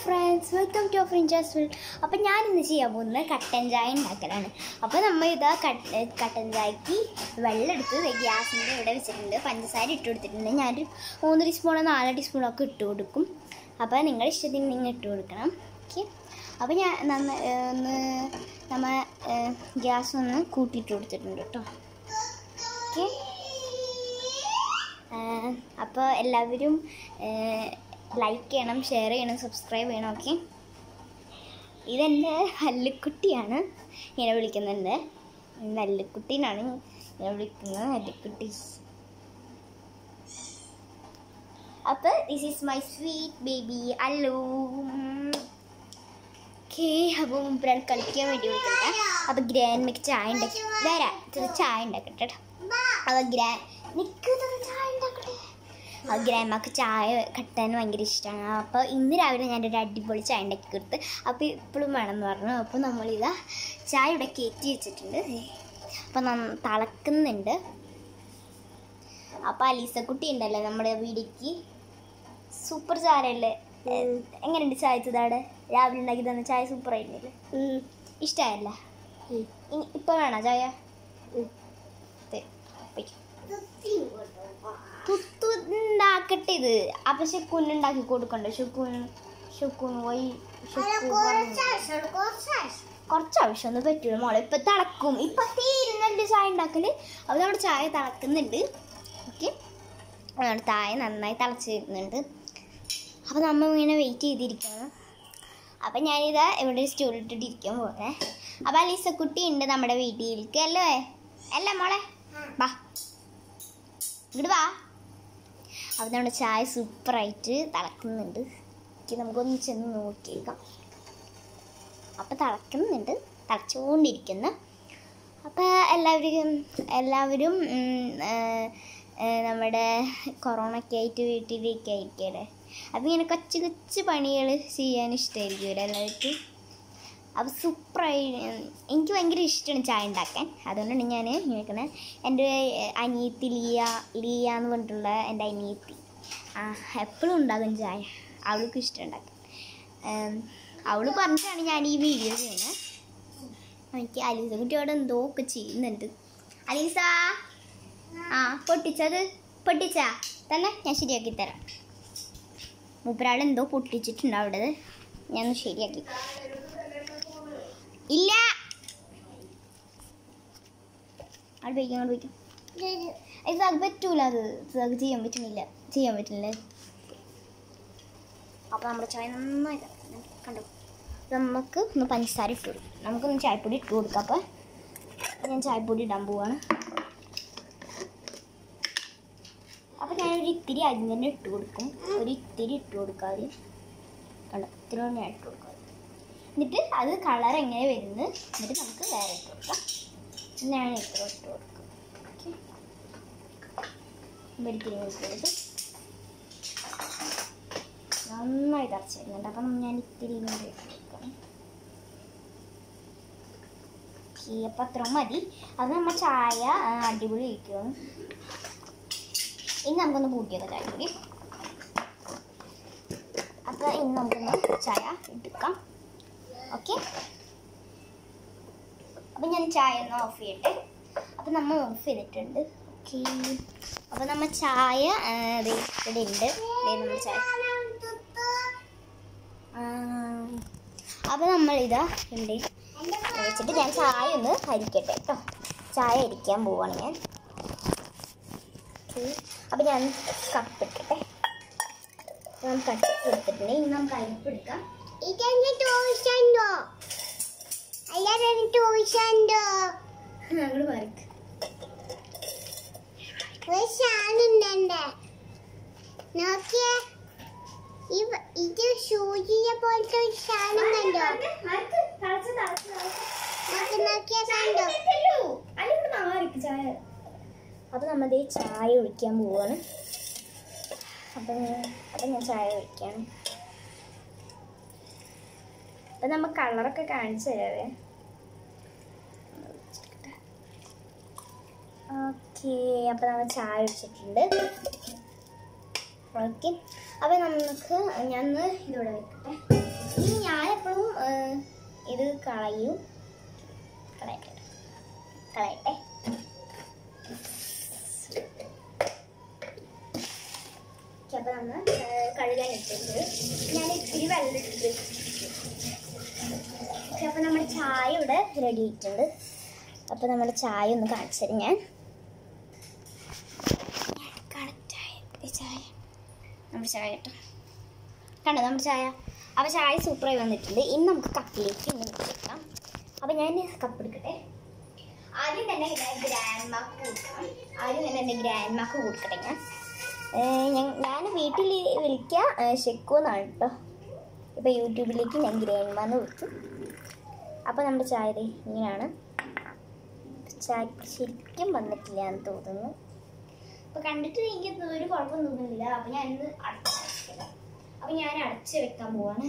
Friends welcome to ഫ്രിഞ്ചാസ് world അപ്പം ഞാൻ ഇന്ന് ചെയ്യാൻ പോകുന്നത് കട്ടൻ ചായ ഉണ്ടാക്കലാണ് അപ്പോൾ നമ്മൾ ഇതാ കട്ട കട്ടൻ ചായക്ക് വെള്ളം എടുത്ത് ഗ്യാസിന്റെ ഇവിടെ വെച്ചിട്ടുണ്ട്. പഞ്ചസാര ഇട്ട് കൊടുത്തിട്ടുണ്ട്. ഞാനൊരു മൂന്ന് ടീസ്പൂണോ നാല് ടീസ്പൂണോ ഒക്കെ ഇട്ട് കൊടുക്കും. അപ്പോൾ നിങ്ങൾ ഇഷ്ടത്തിന് നിങ്ങൾ ഇട്ട് കൊടുക്കണം. ഓക്കെ അപ്പോൾ ഞാൻ നമ്മൾ ഒന്ന് നമ്മൾ ഗ്യാസ് ഒന്ന് കൂട്ടിയിട്ട് കൊടുത്തിട്ടുണ്ട് കേട്ടോ. ഓക്കെ അപ്പോൾ എല്ലാവരും ലൈക്ക് ചെയ്യണം ഷെയർ ചെയ്യണം സബ്സ്ക്രൈബ് ചെയ്യണം ഓക്കെ ഇതെന്റെ അല്ലുക്കുട്ടിയാണ് ഇങ്ങനെ വിളിക്കുന്നുണ്ട്. അല്ലിക്കുട്ടീനാണ് ഇങ്ങനെ വിളിക്കുന്നത് അല്ലുക്കുട്ടി. അപ്പോൾ this is my sweet baby Allu. Okay അപ്പോൾ മുമ്പിലാണ് കളിക്കാൻ വേണ്ടി വിളിക്കുന്നത് അപ്പോൾ ഗ്രാൻഡ്മയ്ക്ക് ചായ ഉണ്ടാക്കി വരാം. ചായ ഉണ്ടാക്കട്ടെ കേട്ടോ. അപ്പോൾ ഗ്രാൻഡ് നിൽക്കുന്നത് ചായ ഉണ്ടാക്കട്ടെ. ഗ്രാൻഡ്മക്ക് ചായ കട്ടാൻ ഭയങ്കര ഇഷ്ടമാണ് അപ്പോൾ ഇന്ന് രാവിലെ ഞാൻ ഒരു അടിപൊളി ചായ ഉണ്ടാക്കി കൊടുത്ത് അപ്പോൾ ഇപ്പോഴും വേണമെന്ന് പറഞ്ഞു. അപ്പോൾ നമ്മളിതാ ചായ ഇവിടെ കയറ്റി വെച്ചിട്ടുണ്ട്. അപ്പോൾ നന്ന തിളക്കുന്നുണ്ട്. അപ്പോൾ അലീസക്കുട്ടി ഉണ്ടല്ലോ നമ്മുടെ വീടിക്ക്. സൂപ്പർ ചായയല്ലേ? എങ്ങനെയുണ്ട് ചായ ഇതാടെ രാവിലെ ഉണ്ടാക്കി തന്ന ചായ സൂപ്പർ ആയിരുന്നില്ലേ? ഇഷ്ടമായല്ല ഇപ്പോൾ വേണോ ചായ? പോയി. തുത്തു ഉണ്ടാക്കട്ടെ ഇത്. അപ്പൊ ഷെക്കൂന് ഉണ്ടാക്കി കൊടുക്കണ്ടേ. ഷെക്കൂന് ഷെക്കൂന് പോയി കുറച്ച് ആവശ്യം ഒന്നും പറ്റൂല മോളെ. ഇപ്പൊ തിളക്കും. ഇപ്പൊ തീരുന്നുണ്ട് ചായ ഉണ്ടാക്കൽ. അപ്പൊ നമ്മുടെ ചായ തിളക്കുന്നുണ്ട്. ഓക്കെ. നമ്മുടെ ചായ നന്നായി തിളച്ച് വരുന്നുണ്ട് അപ്പൊ നമ്മ ഇങ്ങനെ വെയിറ്റ് ചെയ്തിരിക്കണം അപ്പൊ ഞാനിതാ ഇവിടെ സ്റ്റൂൾ ഇട്ടിട്ട് ഇരിക്കാൻ അലീസ കുട്ടി ഉണ്ട് നമ്മുടെ വീട്ടിലേക്ക്. അല്ലേ? അല്ല മോളെ? വാ. ഇങ്ങോട്ട് വാ. അപ്പൊ നമ്മുടെ ചായ സൂപ്പറായിട്ട് തിളക്കുന്നുണ്ട്. നമുക്കൊന്ന് ചെന്ന് നോക്കിയേക്കാം. അപ്പം തിളക്കുന്നുണ്ട്. തിളച്ചുകൊണ്ടിരിക്കുന്നു. അപ്പോൾ എല്ലാവരും എല്ലാവരും നമ്മുടെ കൊറോണ ഒക്കെ ആയിട്ട് വീട്ടിലേക്ക് ആയിരിക്കല്ലേ അപ്പം ഇങ്ങനെ കൊച്ചു കൊച്ചു പണികൾ ചെയ്യാൻ ഇഷ്ടമായിരിക്കുമല്ലോ എല്ലാവർക്കും? അപ്പോൾ സൂപ്പറായി എനിക്ക് ഭയങ്കര ഇഷ്ടമാണ് ചായ ഉണ്ടാക്കാൻ. അതുകൊണ്ടാണ് ഞാൻ ഇങ്ങനെ എന്റെ അനിയത്തി ലിയ ലിയ എന്ന് പറഞ്ഞിട്ടുള്ള എന്റെ അനിയത്തി. എപ്പോഴും ഉണ്ടാകും ചായ. അവൾക്ക് ഇഷ്ടം ഉണ്ടാക്കാൻ. അവൾ പറഞ്ഞിട്ടാണ് ഞാൻ ഈ വീഡിയോ ചെയ്യുന്നത് എനിക്ക് അലീസ കുട്ടിയോട് എന്തോ ഒക്കെ ചെയ്യുന്നുണ്ട്. അലീസ! ആ പൊട്ടിച്ചത് പൊട്ടിച്ചാ? തന്നെ ഞാൻ ശരിയാക്കി തരാം. മൂപ്പരാൾ എന്തോ പൊട്ടിച്ചിട്ടുണ്ട് ഞാൻ ശരിയാക്കി. ഇല്ല. അവിടെ പോയിക്കും അങ്ങോട്ട് പോയിക്കും. ഇത് അത് പറ്റൂല അത് അത് ചെയ്യാൻ പറ്റുന്നില്ല ചെയ്യാൻ പറ്റുന്നില്ല അപ്പോൾ നമ്മുടെ ചായ നന്നായി കണ്ടു? നമുക്ക് ഒന്ന് പഞ്ചസാര ഇട്ട് കൊടുക്കും. നമുക്കൊന്ന് ചായപ്പൊടി ഇട്ട് കൊടുക്കാം അപ്പോൾ ഞാൻ ചായപ്പൊടി ഇടാൻ പോവാണ്. അപ്പോൾ ഞാനൊരു ഇത്തിരി തന്നെ ഇട്ട് കൊടുക്കും. ഒരു ഇത്തിരി ഇട്ട് കൊടുക്കാതെ. കണ്ടോ? ഇത്തിരി ഞാൻ ഇട്ട് കൊടുക്കാം എന്നിട്ട് അത് കളർ എങ്ങനെ വരുന്നത് എന്നിട്ട് നമുക്ക് വേറെ ഇട്ട് കൊടുക്കാം. ഞാൻ ഇത്ര ഇട്ട് കൊടുക്കുക. ഓക്കെ ഇട്ട് നന്നായി തറച്ച് വരുന്നുണ്ട്. അപ്പം ഞാൻ ഇത്തിരി കൂടി ഇട്ട് കൊടുക്കാം. ഓക്കെ അപ്പം അത്ര മതി. അത് നമ്മൾ ചായ അടിപൊളി ഇരിക്കും ഇനി നമുക്കൊന്ന് കൂട്ടിയൊക്കെ ചായ അപ്പം ഇനി നമുക്കൊന്ന് ചായ എടുക്കാം ഓക്കെ അപ്പം ഞാൻ ചായ ഒന്ന് ഓഫ് ചെയ്യട്ടെ. അപ്പം നമ്മൾ ഓഫ് ചെയ്തിട്ടുണ്ട്. ഓക്കെ അപ്പം നമ്മൾ ചായ ഇവിടെ ഉണ്ട്. നമ്മൾ ചായ. അപ്പം നമ്മളിതാ ഉണ്ട്. വെച്ചിട്ട് ഞാൻ ചായ ഒന്ന് അരിക്കട്ടെ കേട്ടോ ചായ അരിക്കാൻ പോവാണ് ഞാൻ. അപ്പം ഞാൻ കപ്പ് ഇട്ടെ ഞാൻ കട്ട് എടുത്തിട്ടുണ്ട് ഇനി നമുക്ക് അരിപ്പ് എടുക്കാം. ടോയ്സുണ്ടോ അങ്ങോട്ട് ഷാളുണ്ടെന്റെ നോക്കിയേ. ഇത് സൂചിയെ പോലത്തെ ഒരു നോക്കിയ കണ്ടോ? അപ്പൊ നമ്മതേ ചായ ഒഴിക്കാൻ പോവാണ്. അപ്പൊ അപ്പൊ ഞാൻ ചായ ഒഴിക്കാണ്. അപ്പൊ നമ്മ കളറൊക്കെ കാണിച്ചു തരാവേ. ഓക്കെ അപ്പോൾ നമ്മൾ ചായ ഒഴിച്ചിട്ടുണ്ട് ഓക്കെ അപ്പോൾ നമുക്ക് ഞാൻ ഇതിവിടെ വെക്കട്ടെ. ഇനി ഞാൻ എപ്പോഴും ഇത് കളയും. കളയട്ടെ. കളയട്ടെ. ഓക്കെ, നമ്മൾ കഴുകാൻ ഇട്ടിട്ടുണ്ട്. ഞാൻ ഇത്തിരി വെള്ളം ഇട്ടിട്ട് ഓക്കെ, അപ്പൊ നമ്മുടെ ചായ ഇവിടെ റെഡി ആയിട്ടുണ്ട്. അപ്പൊ നമ്മുടെ ചായ ഒന്ന് കാണിച്ചു തരും ഞാൻ കറക്റ്റ് ആയ ഈ ചായ നമ്മുടെ ചായ കേട്ടോ. കണ്ടോ നമ്മുടെ ചായ? അപ്പോൾ ചായ സൂപ്പറായി വന്നിട്ടുണ്ട്. ഇനി നമുക്ക് കപ്പിലേക്ക് ഇന്ന് വെച്ചേക്കാം അപ്പോൾ ഞാൻ കപ്പ് എടുക്കട്ടെ. ആദ്യം തന്നെ ഗ്രാൻഡ് മാക്ക് കൊടുക്കണം ആദ്യം തന്നെ എന്റെ ഗ്രാൻഡ് മാക്ക് കൊടുക്കട്ടെ ഞാൻ. ഞാൻ- വീട്ടിൽ വിളിക്കുക ഷെക്കു എന്നാണ് കേട്ടോ. ഇപ്പോൾ യൂട്യൂബിലേക്ക് ഞാൻ ഗ്രാൻഡ് മാന്ന് കൊടുത്തു അപ്പോൾ നമ്മുടെ ചായ ഇങ്ങനെയാണ്. ചായ ശരിക്കും വന്നിട്ടില്ല എന്ന് തോന്നുന്നു. അപ്പോൾ കണ്ടിട്ട് എനിക്ക് ഒരു കുഴപ്പം തോന്നുന്നില്ല. അപ്പോൾ ഞാൻ ഇന്ന് അടച്ച് വെക്കാം അപ്പോൾ ഞാൻ അടച്ച് വെക്കാൻ പോവാണ്.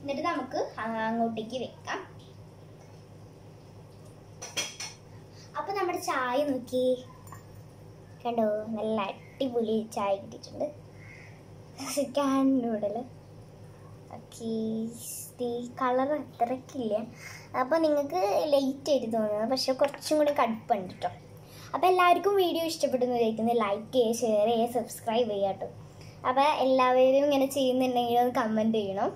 എന്നിട്ട് നമുക്ക് അങ്ങോട്ടേക്ക് വെക്കാം. അപ്പൊ നമ്മുടെ ചായ നോക്കി. കണ്ടോ? നല്ല അടിപൊളി ചായ കിട്ടിയിട്ടുണ്ട്. ചിക്കൻ നൂഡൽ ഓക്കെ കളർ അത്രയ്ക്കില്ല അപ്പോൾ നിങ്ങൾക്ക് ലേറ്റ് ആയിട്ട് തോന്നുന്നത് പക്ഷെ കുറച്ചും കൂടി കടുപ്പുണ്ട് കേട്ടോ അപ്പോൾ എല്ലാവർക്കും വീഡിയോ ഇഷ്ടപ്പെടുന്നു വിചാരിക്കുന്നത് ലൈക്ക് ചെയ്യുക ഷെയർ ചെയ്യുക സബ്സ്ക്രൈബ് ചെയ്യുക കേട്ടോ അപ്പോൾ എല്ലാവരും ഇങ്ങനെ ചെയ്യുന്നുണ്ടെങ്കിൽ ഒന്ന് കമന്റ് ചെയ്യണം.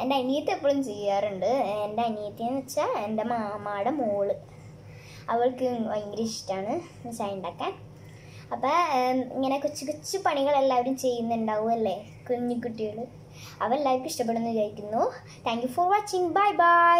എന്റെ അനിയത്തി എപ്പോഴും ചെയ്യാറുണ്ട്. എന്റെ അനിയത്തി എന്ന് വെച്ചാൽ എന്റെ മാമാടെ മോൾ. അവൾക്ക് ഭയങ്കര ഇഷ്ടമാണ് ചായ ഉണ്ടാക്കാൻ. അപ്പോൾ ഇങ്ങനെ കൊച്ചു കൊച്ചു പണികൾ എല്ലാവരും ചെയ്യുന്നുണ്ടാവും അല്ലേ? കുഞ്ഞു കുട്ടികൾ അവ ലൈക്ക് ഇഷ്ടപ്പെടുന്നു വിചാരിക്കുന്നു. Thank you for watching bye bye